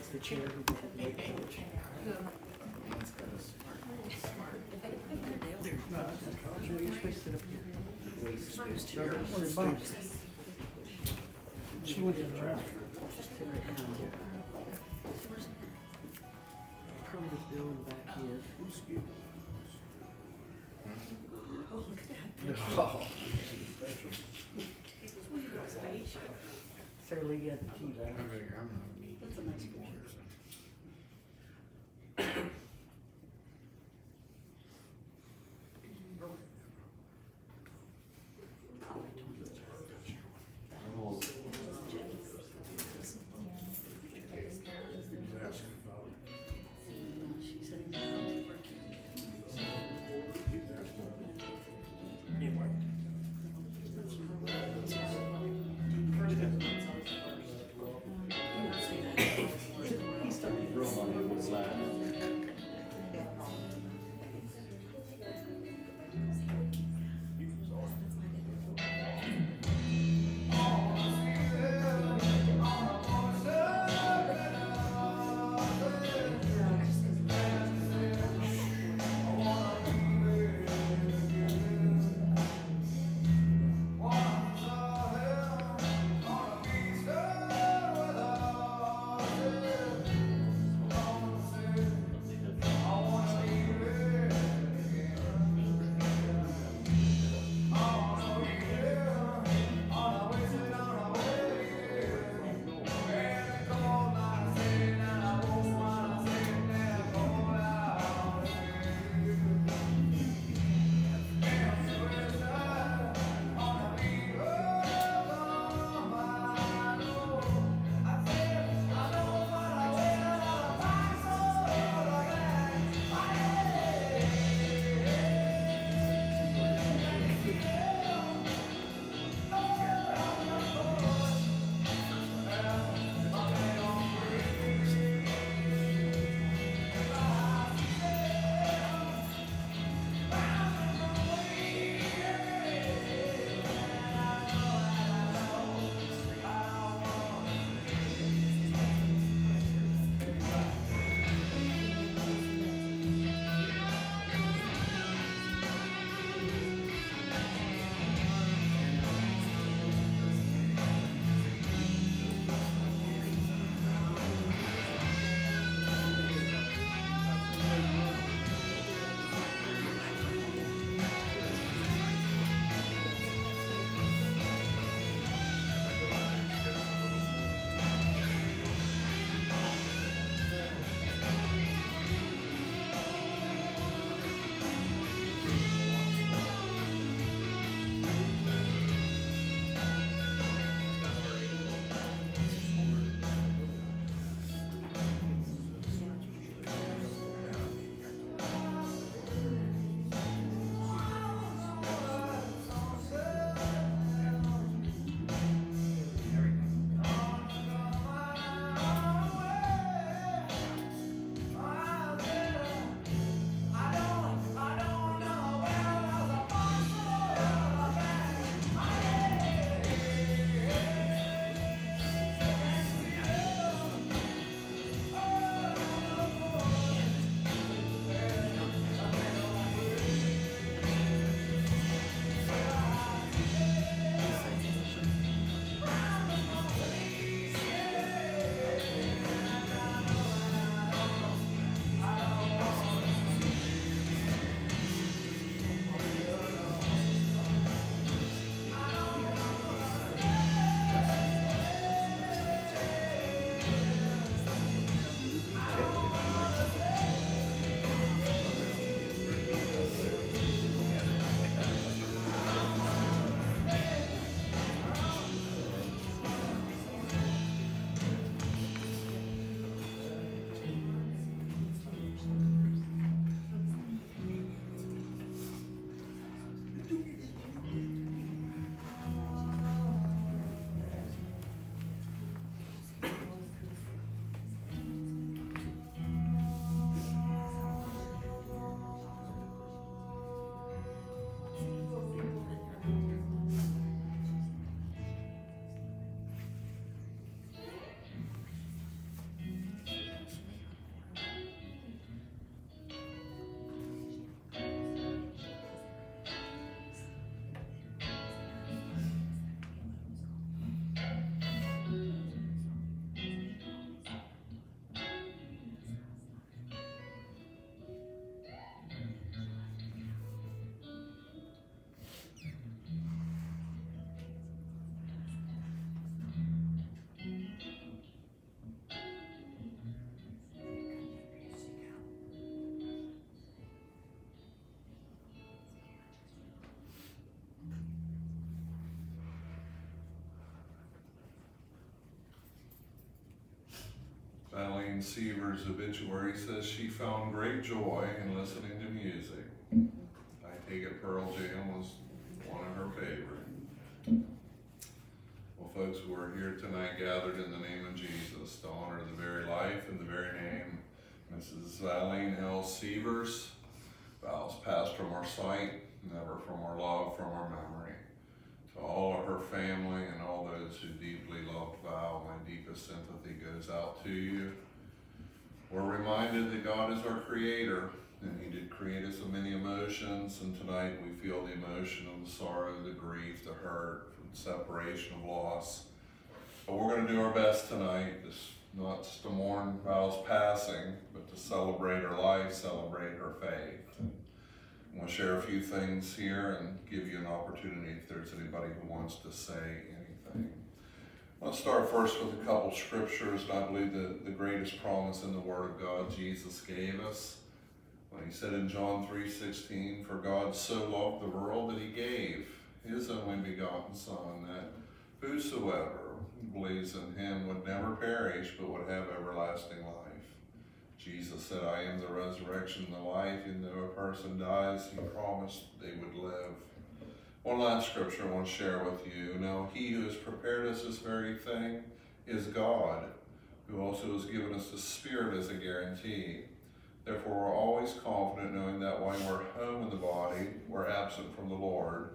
what's the chair who did the big coach? You're supposed to sit up here. Or bumps. She went to the draft. Sit right down. Probably the bill in the back here. Sarah Lee got the key back. That's a nice Valene Seaver's obituary says she found great joy in listening to music. I take it Pearl Jam was one of her favorite. Well, folks, we're here tonight gathered in the name of Jesus to honor the very life and the very name Mrs. Valene L. Severs. Val's passed from our sight, never from our love, from our memory. To all of her family and all those who deeply loved Val, my deepest sympathy goes out to you. We're reminded that God is our creator and he did create us with many emotions and tonight we feel the emotion of the sorrow, the grief, the hurt, the separation of loss. But we're going to do our best tonight, just not just to mourn Val's passing, but to celebrate her life, celebrate her faith. I'm going to share a few things here and give you an opportunity if there's anybody who wants to say anything. Let's start first with a couple scriptures, and I believe that the greatest promise in the Word of God Jesus gave us. When he said in John 3:16, For God so loved the world that he gave his only begotten Son, that whosoever believes in him would never perish, but would have everlasting life. Jesus said, I am the resurrection and the life, and though a person dies, he promised they would live. One last scripture I want to share with you. Now, he who has prepared us this very thing is God, who also has given us the Spirit as a guarantee. Therefore, we're always confident knowing that when we're home in the body, we're absent from the Lord.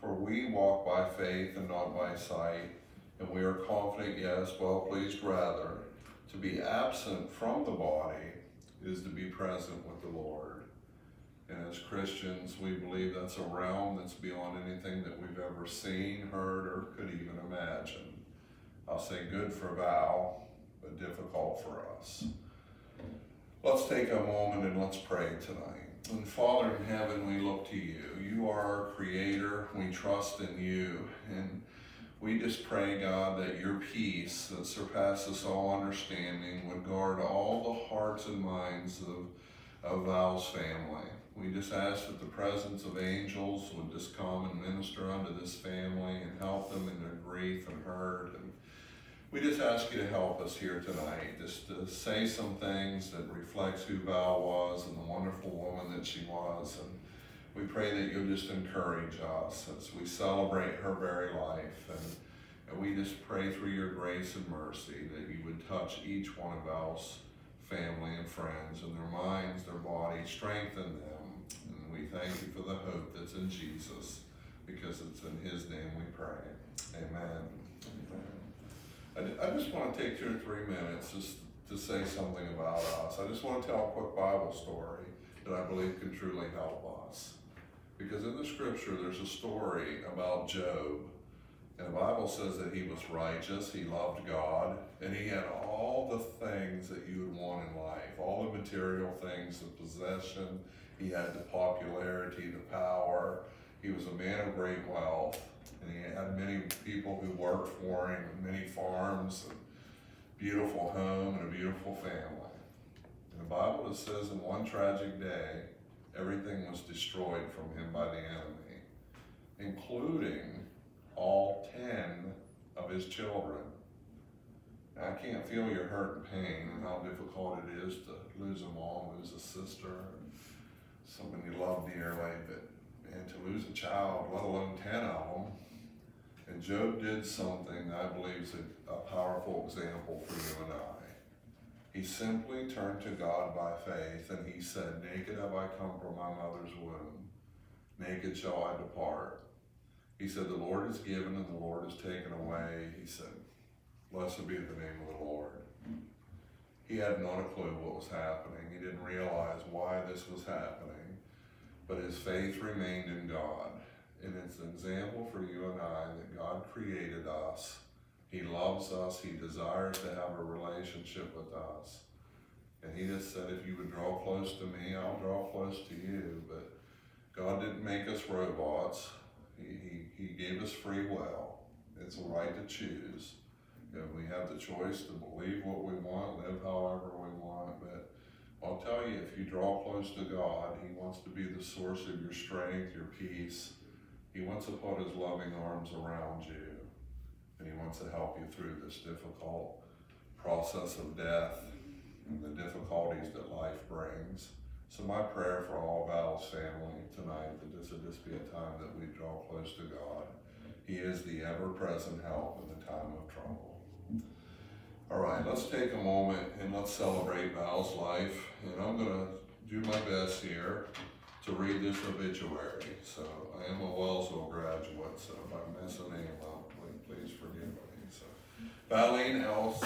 For we walk by faith and not by sight, and we are confident, yes, well pleased rather, to be absent from the body is to be present with the Lord. And as Christians, we believe that's a realm that's beyond anything that we've ever seen, heard, or could even imagine. I'll say good for Val, but difficult for us. Let's take a moment and let's pray tonight. And Father in heaven, we look to you. You are our creator. We trust in you. And we just pray, God, that your peace that surpasses all understanding would guard all the hearts and minds of, of Val's family. We just ask that the presence of angels would just come and minister unto this family and help them in their grief and hurt. And we just ask you to help us here tonight, just to say some things that reflects who Val was and the wonderful woman that she was. And we pray that you'll just encourage us as we celebrate her very life. And, and we just pray through your grace and mercy that you would touch each one of Val's family and friends and their minds, their bodies, strengthen them. We thank you for the hope that's in Jesus because it's in his name we pray. Amen. Amen. I, I just want to take two or three minutes just to say something about us. I just want to tell a quick Bible story that I believe can truly help us. Because in the scripture, there's a story about Job. And the Bible says that he was righteous, he loved God, and he had all the things that you would want in life, all the material things, the possession, he had the popularity, the power. He was a man of great wealth, and he had many people who worked for him, many farms, and beautiful home, and a beautiful family. In the Bible, says in one tragic day, everything was destroyed from him by the enemy, including all 10 of his children. Now, I can't feel your hurt and pain and how difficult it is to lose a mom, lose a sister, someone you love dearly, but and to lose a child, let alone 10 of them. And Job did something I believe is a, a powerful example for you and I. He simply turned to God by faith and he said, Naked have I come from my mother's womb, naked shall I depart. He said, The Lord is given and the Lord is taken away. He said, Blessed be the name of the Lord. He had not a clue what was happening. He didn't realize why this was happening, but his faith remained in God. And it's an example for you and I that God created us he loves us. He desires to have a relationship with us. And he just said, if you would draw close to me, I'll draw close to you. But God didn't make us robots. He, he, he gave us free will. It's a right to choose. And we have the choice to believe what we want, live however we want. But I'll tell you, if you draw close to God, he wants to be the source of your strength, your peace. He wants to put his loving arms around you and he wants to help you through this difficult process of death. and the difficulties that life brings. So my prayer for all Val's family tonight, that this would just be a time that we draw close to God. He is the ever-present help in the time of trouble. All right, let's take a moment and let's celebrate Val's life. And I'm gonna do my best here to read this obituary. So I am a Wellsville graduate, so if I miss a name please forgive me. So Valene L.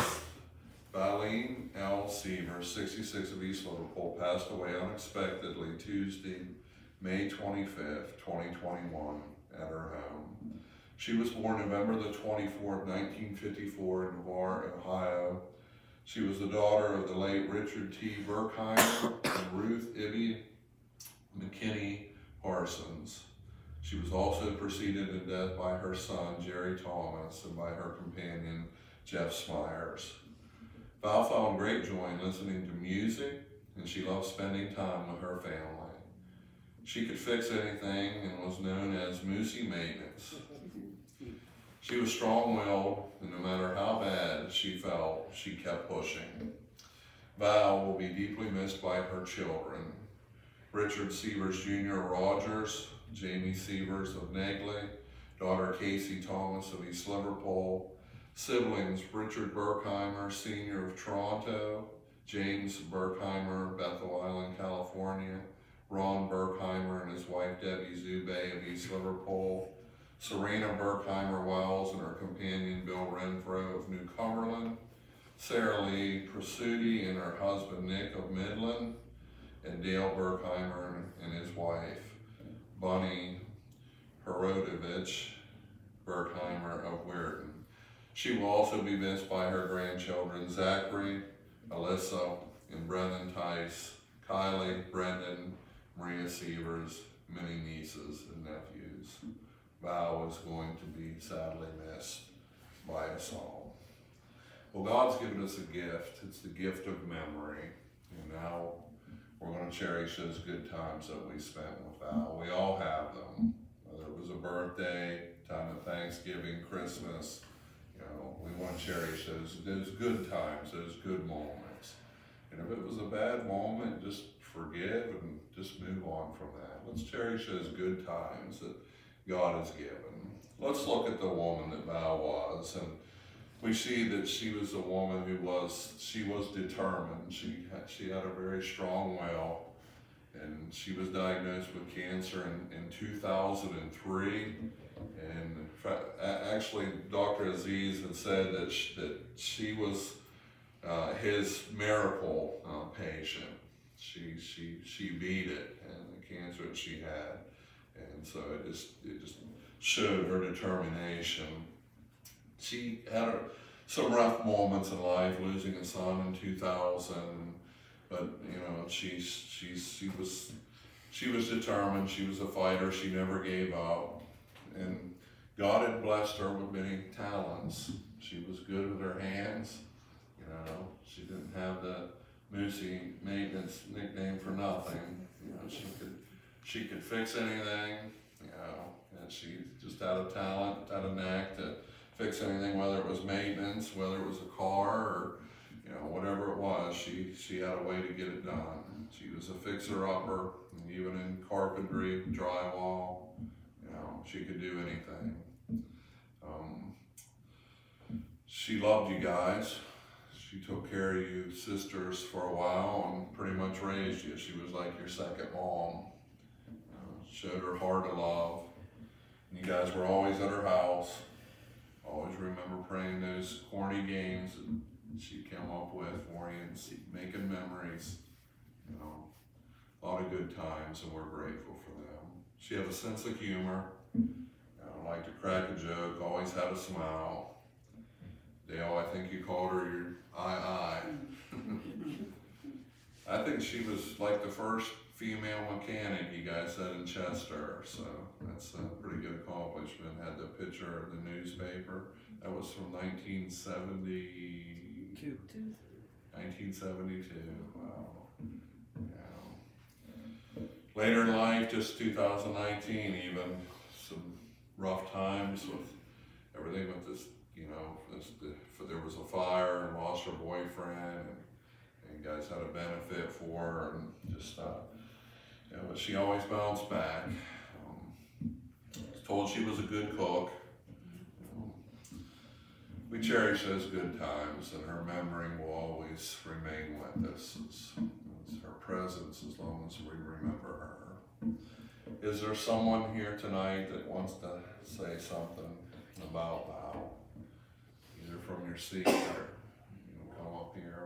Valene L. Seaver, 66 of East Liverpool, passed away unexpectedly Tuesday, May 25th, 2021, at her home. She was born November the 24th, 1954 in Navarre, Ohio. She was the daughter of the late Richard T. Burkheimer and Ruth Ibby McKinney Parsons. She was also preceded in death by her son, Jerry Thomas, and by her companion, Jeff Smyers. Val found great joy in listening to music, and she loved spending time with her family. She could fix anything and was known as Moosey Maintenance. She was strong-willed, and no matter how bad she felt, she kept pushing. Val will be deeply missed by her children. Richard Severs Jr. Rogers, Jamie Severs of Negley, daughter Casey Thomas of East Liverpool, siblings Richard Burkheimer, Sr. of Toronto, James Burkheimer, Bethel Island, California, Ron Burkheimer and his wife Debbie Zube of East Liverpool, Serena Burkheimer Wells and her companion Bill Renfro of New Cumberland, Sarah Lee Prasuti and her husband Nick of Midland, and Dale Burkheimer and his wife, Bunny Herodovich Burkheimer of Weirton. She will also be missed by her grandchildren Zachary, Alyssa, and Brendan Tice, Kylie, Brendan, Maria Severs, many nieces and nephews. Val is going to be sadly missed by us all. Well, God's given us a gift. It's the gift of memory. And now we're going to cherish those good times that we spent with Val. We all have them. Whether it was a birthday, time of Thanksgiving, Christmas, you know, we want to cherish those, those good times, those good moments. And if it was a bad moment, just forgive and just move on from that. Let's cherish those good times that God has given. Let's look at the woman that Val was. And we see that she was a woman who was, she was determined. She had, she had a very strong will. And she was diagnosed with cancer in, in 2003. And actually, Dr. Aziz had said that she, that she was uh, his miracle uh, patient. She, she, she beat it and the cancer that she had. And so it just, it just showed her determination. She had a, some rough moments in life, losing a son in 2000, but you know, she, she, she was, she was determined. She was a fighter. She never gave up. And God had blessed her with many talents. She was good with her hands. You know, she didn't have the Moosey maintenance nickname for nothing. You know, she could she could fix anything. You know, and she just had a talent, had a knack to fix anything, whether it was maintenance, whether it was a car, or you know whatever it was. She she had a way to get it done. She was a fixer upper, even in carpentry, drywall. You know, she could do anything. Um, she loved you guys. She took care of you sisters for a while and pretty much raised you. She was like your second mom. Showed her heart of love. And you guys were always at her house. Always remember playing those corny games that she came up with for you and making memories. You know, a lot of good times, and we're grateful for them. She had a sense of humor. Uh, liked to crack a joke. Always had a smile. Dale, I think you called her your I aye. I think she was like the first female mechanic you guys said in Chester, so that's a pretty good accomplishment. Had the picture in the newspaper. That was from 1970. Two. 1972. Wow. Yeah. Later in life, just 2019, even some rough times with everything with this, you know, this, the, there was a fire and lost her boyfriend, and, and guys had a benefit for and just, uh, know, but she always bounced back. Um, told she was a good cook. We cherish those good times and her memory will always remain with us. It's, her presence as long as we remember her. Is there someone here tonight that wants to say something about Val? Either from your seat or you can come up here.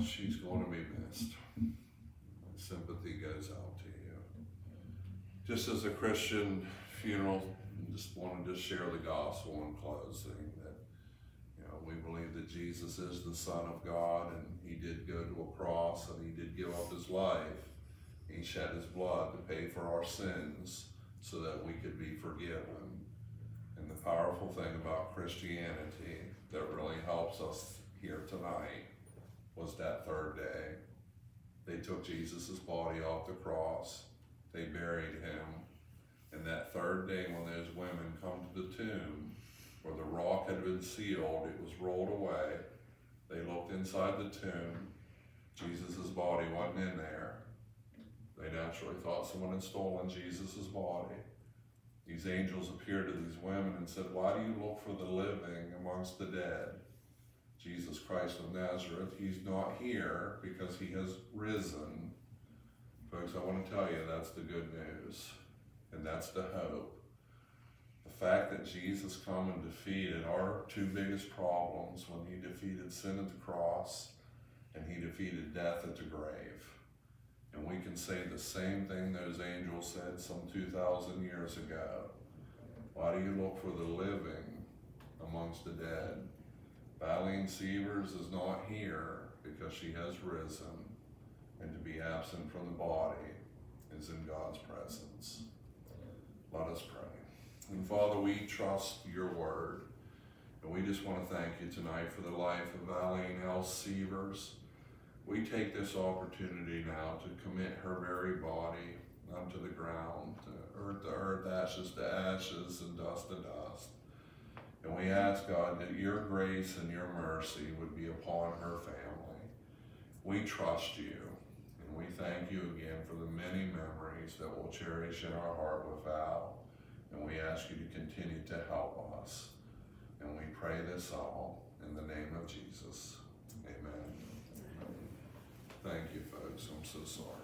She's going to be missed. My sympathy goes out to you. Just as a Christian funeral, just wanted to share the gospel in closing that, you know, we believe that Jesus is the Son of God and he did go to a cross and he did give up his life. He shed his blood to pay for our sins so that we could be forgiven. And the powerful thing about Christianity that really helps us here tonight was that third day. They took Jesus' body off the cross, they buried him, and that third day when those women come to the tomb where the rock had been sealed, it was rolled away. They looked inside the tomb, Jesus' body wasn't in there. They naturally thought someone had stolen Jesus' body. These angels appeared to these women and said, Why do you look for the living amongst the dead? Jesus Christ of Nazareth, he's not here because he has risen. Folks, I want to tell you that's the good news, and that's the hope. The fact that Jesus come and defeated our two biggest problems when he defeated sin at the cross and he defeated death at the grave. And we can say the same thing those angels said some 2,000 years ago. Why do you look for the living amongst the dead? Valene Severs is not here because she has risen, and to be absent from the body is in God's presence. Let us pray. And Father, we trust your word, and we just want to thank you tonight for the life of Valene L. Severs. We take this opportunity now to commit her very body unto the ground, to earth to earth, ashes to ashes, and dust to dust. And we ask, God, that your grace and your mercy would be upon her family. We trust you, and we thank you again for the many memories that we'll cherish in our heart with Val. And we ask you to continue to help us. And we pray this all in the name of Jesus. Amen. Thank you, folks. I'm so sorry.